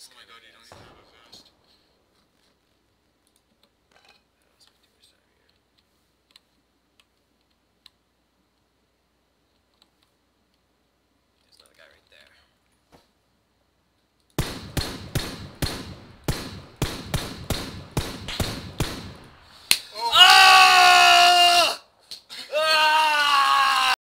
Oh my god, you don't even have a